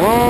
Whoa.